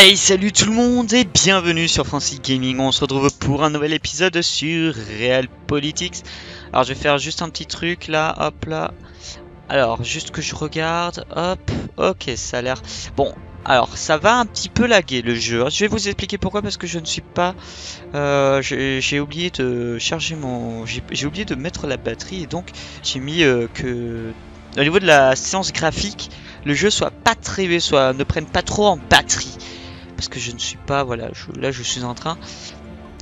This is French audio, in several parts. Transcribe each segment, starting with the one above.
Hey salut tout le monde et bienvenue sur Francis Gaming, on se retrouve pour un nouvel épisode sur Real Politics. Alors je vais faire juste un petit truc là, hop là. Alors juste que je regarde, hop, ok ça a l'air... Bon, alors ça va un petit peu laguer le jeu, je vais vous expliquer pourquoi parce que je ne suis pas... Euh, j'ai oublié de charger mon... J'ai oublié de mettre la batterie et donc j'ai mis euh, que... Au niveau de la séance graphique, le jeu soit pas très... soit ne prenne pas trop en batterie parce que je ne suis pas, voilà, là je suis en train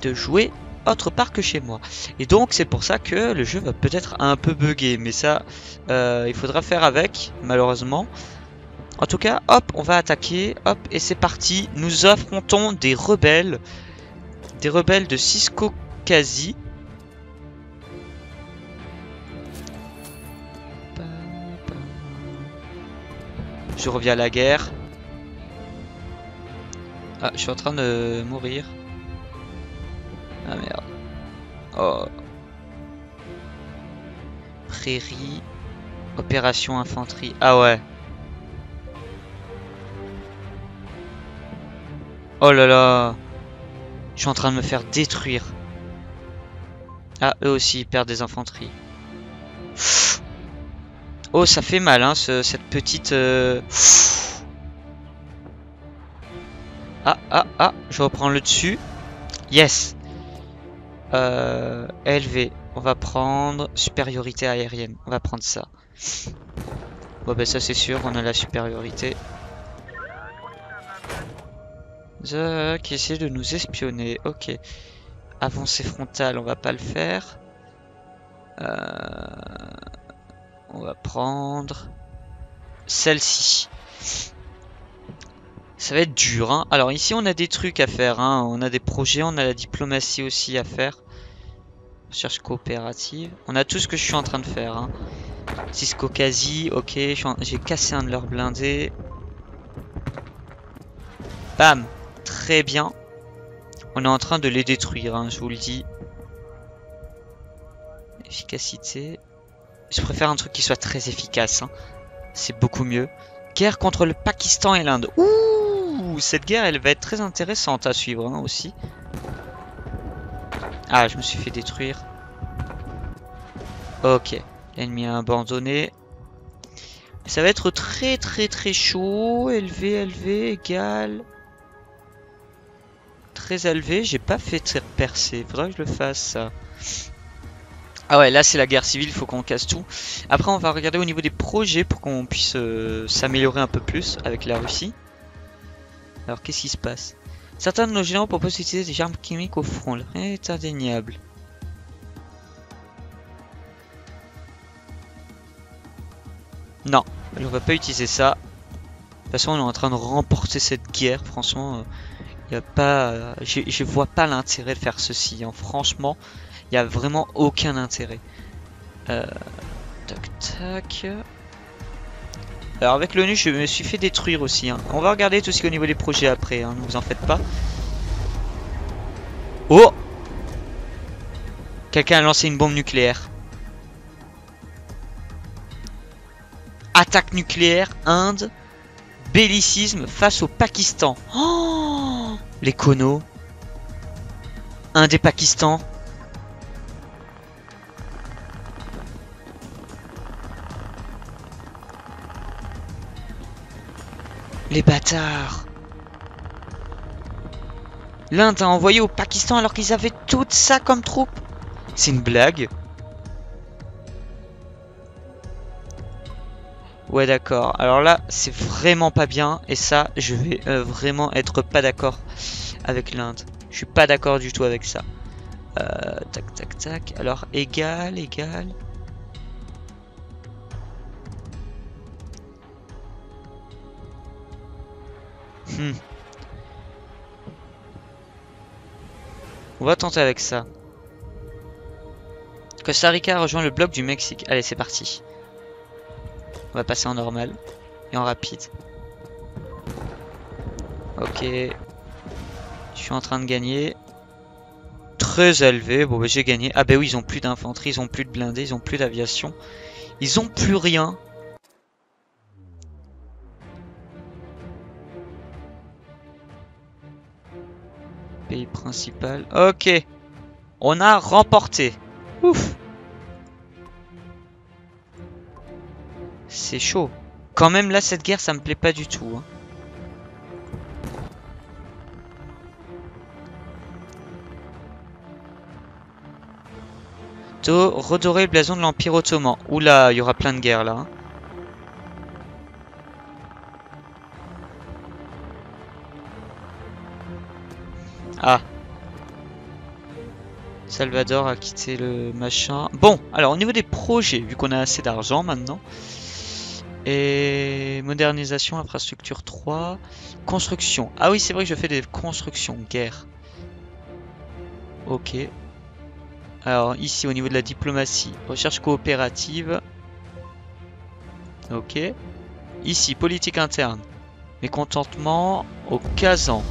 de jouer autre part que chez moi. Et donc c'est pour ça que le jeu va peut-être un peu bugger, mais ça, euh, il faudra faire avec, malheureusement. En tout cas, hop, on va attaquer, hop, et c'est parti. Nous affrontons des rebelles, des rebelles de Cisco Kazi. Je reviens à la guerre. Ah, je suis en train de mourir. Ah merde. Oh. Prairie. Opération infanterie. Ah ouais. Oh là là. Je suis en train de me faire détruire. Ah, eux aussi, ils perdent des infanteries. Oh, ça fait mal, hein, cette petite... Euh, Ah, ah, ah, je reprends le dessus. Yes euh, LV, on va prendre supériorité aérienne. On va prendre ça. Bon ben ça c'est sûr, on a la supériorité. qui essaie de nous espionner. Ok. Avancée frontale, on va pas le faire. Euh, on va prendre celle-ci. Ça va être dur. Hein. Alors ici on a des trucs à faire. Hein. On a des projets, on a la diplomatie aussi à faire. Recherche coopérative. On a tout ce que je suis en train de faire. Hein. Cisco quasi. Ok, j'ai cassé un de leurs blindés. Bam. Très bien. On est en train de les détruire, hein, je vous le dis. Efficacité. Je préfère un truc qui soit très efficace. Hein. C'est beaucoup mieux. Guerre contre le Pakistan et l'Inde. Ouh cette guerre, elle va être très intéressante à suivre hein, aussi. Ah, je me suis fait détruire. Ok, l'ennemi a abandonné. Ça va être très très très chaud. Élevé, élevé, égal. Très élevé. J'ai pas fait percer. Faudrait que je le fasse ça. Ah ouais, là c'est la guerre civile, il faut qu'on casse tout. Après on va regarder au niveau des projets pour qu'on puisse euh, s'améliorer un peu plus avec la Russie. Alors qu'est-ce qui se passe? Certains de nos généraux proposent d'utiliser des armes chimiques au front. Rien n'est indéniable. Non, on va pas utiliser ça. De toute façon, on est en train de remporter cette guerre. Franchement, il euh, a pas, je vois pas l'intérêt de faire ceci. Hein. Franchement, il y a vraiment aucun intérêt. Euh, tac tac. Alors avec l'ONU, je me suis fait détruire aussi. Hein. On va regarder tout ce qui est au niveau des projets après, hein, ne vous en faites pas. Oh Quelqu'un a lancé une bombe nucléaire. Attaque nucléaire, Inde. Bellicisme face au Pakistan. Oh Les conos. Inde et Pakistan. Les bâtards L'Inde a envoyé au Pakistan alors qu'ils avaient tout ça comme troupe C'est une blague Ouais d'accord, alors là c'est vraiment pas bien et ça je vais euh, vraiment être pas d'accord avec l'Inde. Je suis pas d'accord du tout avec ça. Euh, tac tac tac, alors égal, égal. Hmm. On va tenter avec ça. Costa Rica rejoint le bloc du Mexique. Allez, c'est parti. On va passer en normal et en rapide. Ok. Je suis en train de gagner. Très élevé. Bon, bah, j'ai gagné. Ah, bah oui, ils ont plus d'infanterie, ils ont plus de blindés, ils ont plus d'aviation. Ils ont plus rien. Pays principal. Ok. On a remporté. Ouf. C'est chaud. Quand même, là, cette guerre, ça me plaît pas du tout. Hein. redorer le blason de l'Empire Ottoman. Oula, il y aura plein de guerres là. Hein. Ah. Salvador a quitté le machin. Bon, alors au niveau des projets, vu qu'on a assez d'argent maintenant. Et modernisation, infrastructure 3. Construction. Ah oui, c'est vrai que je fais des constructions. Guerre. Ok. Alors ici au niveau de la diplomatie, recherche coopérative. Ok. Ici, politique interne. Mécontentement au Kazan.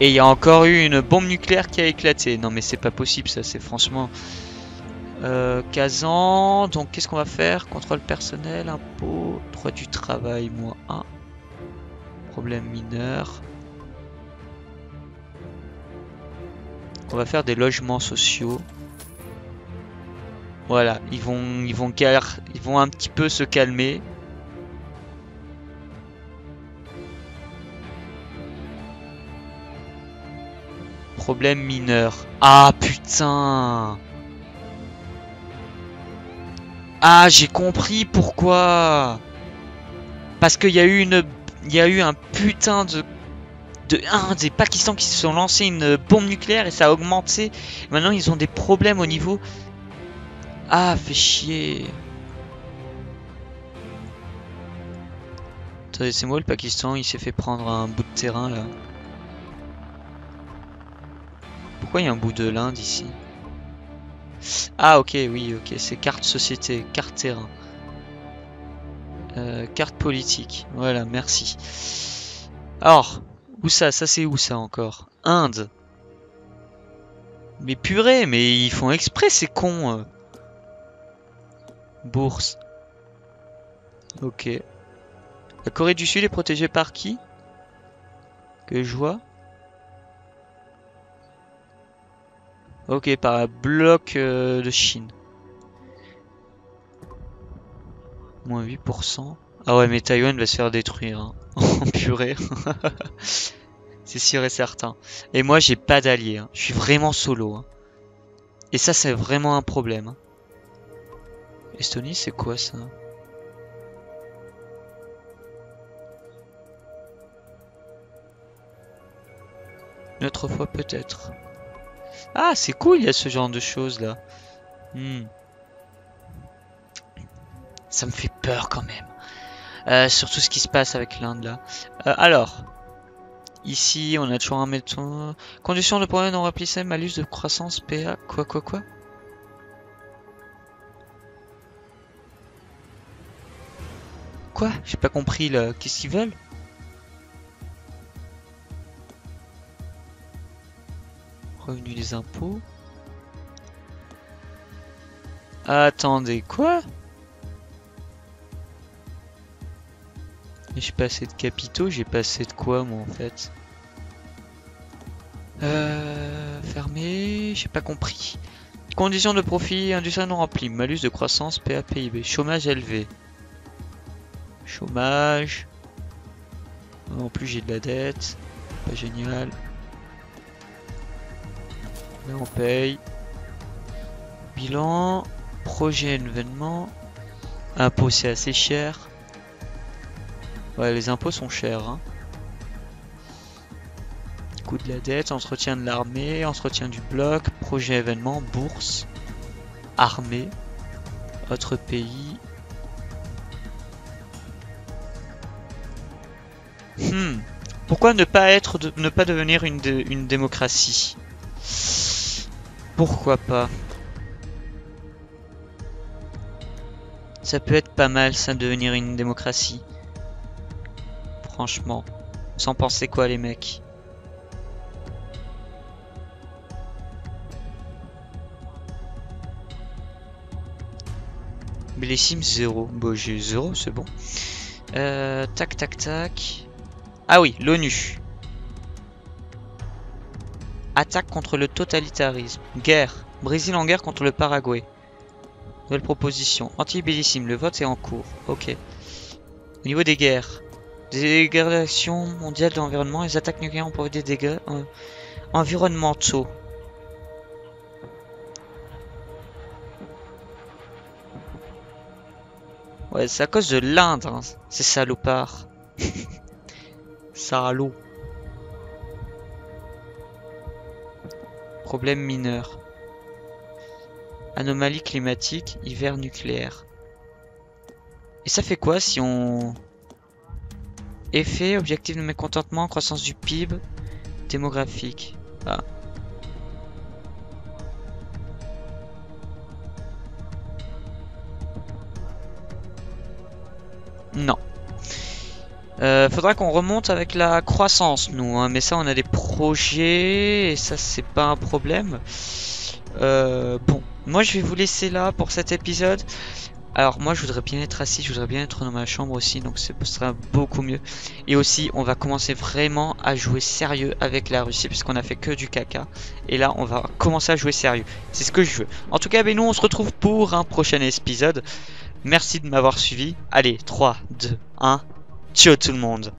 Et il y a encore eu une bombe nucléaire qui a éclaté. Non mais c'est pas possible ça, c'est franchement... Euh, Kazan, donc qu'est-ce qu'on va faire? Contrôle personnel, impôt, droit du travail, moins 1. Problème mineur. On va faire des logements sociaux. Voilà, ils vont, ils vont, ils vont un petit peu se calmer. Problème mineur. Ah putain Ah j'ai compris pourquoi Parce qu'il y a eu une... Il y a eu un putain de de un des Pakistan qui se sont lancés une bombe nucléaire et ça a augmenté. Maintenant ils ont des problèmes au niveau. Ah, fait chier. Attendez, c'est moi le Pakistan, il s'est fait prendre un bout de terrain là. Il y a un bout de l'Inde ici? Ah ok, oui, ok, c'est carte société, carte terrain. Euh, carte politique, voilà, merci. Alors, où ça Ça c'est où ça encore? Inde. Mais purée, mais ils font exprès ces cons. Euh. Bourse. Ok. La Corée du Sud est protégée par qui? Que je vois. Ok, par un bloc euh, de Chine. Moins 8%. Ah ouais, mais Taïwan va se faire détruire. Hein. en purée. c'est sûr et certain. Et moi, j'ai pas d'alliés. Hein. Je suis vraiment solo. Hein. Et ça, c'est vraiment un problème. Estonie, c'est quoi ça? Une autre fois peut-être. Ah, c'est cool, il y a ce genre de choses là. Hmm. Ça me fait peur quand même. Euh, sur tout ce qui se passe avec l'Inde là. Euh, alors, ici on a toujours un méton. Condition de problème non remplissées, malus de croissance, PA, quoi quoi quoi Quoi? J'ai pas compris là. Qu'est-ce qu'ils veulent? Revenu des impôts. Attendez, quoi? J'ai pas assez de capitaux, j'ai pas assez de quoi moi en fait Euh... Fermé, j'ai pas compris. Conditions de profit, industrie non remplie, malus de croissance, PA, PIB, chômage élevé. Chômage. En plus j'ai de la dette, pas génial. On paye. Bilan, projet événement, impôt c'est assez cher. Ouais, les impôts sont chers. Hein. Coût de la dette, entretien de l'armée, entretien du bloc, projet événement, bourse, armée, autre pays. Hmm. Pourquoi ne pas être, ne pas devenir une, une démocratie? Pourquoi pas? Ça peut être pas mal ça, devenir une démocratie. Franchement. Sans penser quoi les mecs? Mais les Sims 0. Bon, j'ai 0, c'est bon. Euh, tac, tac, tac. Ah oui, l'ONU. Attaque contre le totalitarisme. Guerre. Brésil en guerre contre le Paraguay. Nouvelle proposition. Anti-bellissime. Le vote est en cours. Ok. Au niveau des guerres. Dégradation mondiale de l'environnement. Les attaques nucléaires ont pour des dégâts euh, environnementaux. Ouais, c'est à cause de l'Inde, hein, ces salopards. Salaud. Problème mineur. Anomalie climatique, hiver nucléaire. Et ça fait quoi si on... Effet, objectif de mécontentement, croissance du PIB, démographique? Ah. Non. Euh, faudra qu'on remonte avec la croissance, nous. Hein. Mais ça, on a des projets. Et ça, c'est pas un problème. Euh, bon, moi, je vais vous laisser là pour cet épisode. Alors, moi, je voudrais bien être assis. Je voudrais bien être dans ma chambre aussi. Donc, ce sera beaucoup mieux. Et aussi, on va commencer vraiment à jouer sérieux avec la Russie. Puisqu'on a fait que du caca. Et là, on va commencer à jouer sérieux. C'est ce que je veux. En tout cas, ben, nous, on se retrouve pour un prochain épisode. Merci de m'avoir suivi. Allez, 3, 2, 1. Ciao tout le monde